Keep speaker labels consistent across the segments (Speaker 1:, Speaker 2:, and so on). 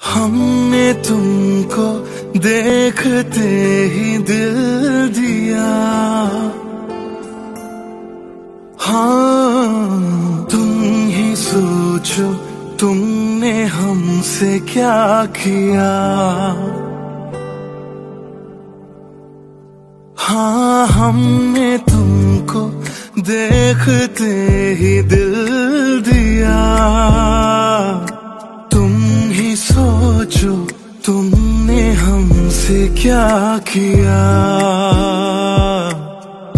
Speaker 1: हमने तुमको देखते ही दिल दिया। हाँ तुम ही सोचो तुमने हमसे क्या किया। हाँ हमने तुमको देखते ही दिल दिया। हमसे क्या किया?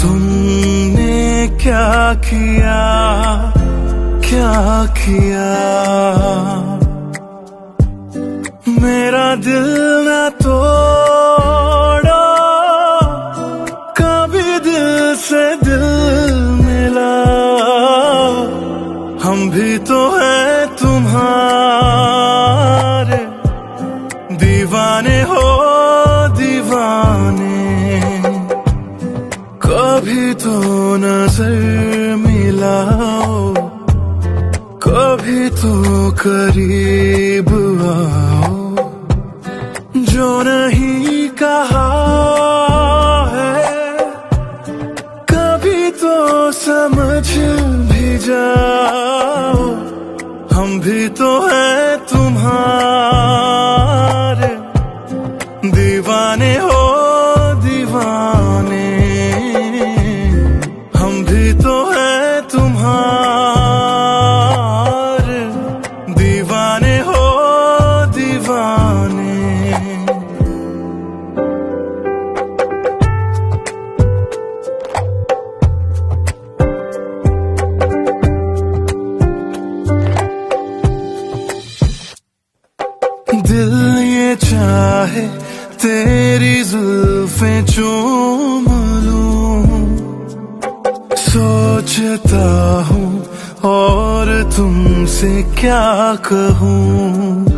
Speaker 1: तुमने क्या किया? क्या किया? मेरा दिल न तोड़ो। कभी दिल से दिल मिला। हम भी तो है कभी तो नज़र मिलाओ, कभी तो करीब आओ। जो नहीं कहा है, कभी तो समझ भी जाओ, हम भी तो है तुम्हारे दीवाने हो। चाहे तेरी जुल्फे चूम लूँ। सोचता हूँ और तुमसे क्या कहूँ?